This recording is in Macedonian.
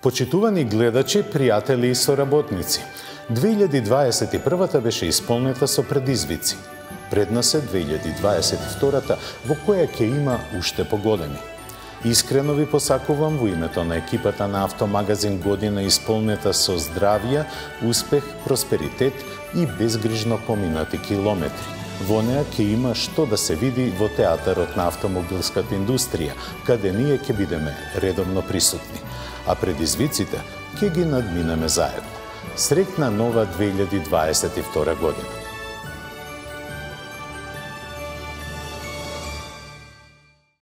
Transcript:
Почитувани гледачи, пријатели и соработници, 2021 беше исполнета со предизвици. Пред нас е 2022 во која ќе има уште поголеми. Искрено ви посакувам во името на екипата на Автомагазин година исполнета со здравје, успех, просперитет и безгрижно поминати километри. Во неа ќе има што да се види во театарот на автомобилската индустрија, каде ние ќе бидеме редовно присутни а предизвиците ќе ги надминеме заедно. Среќна нова 2022 година!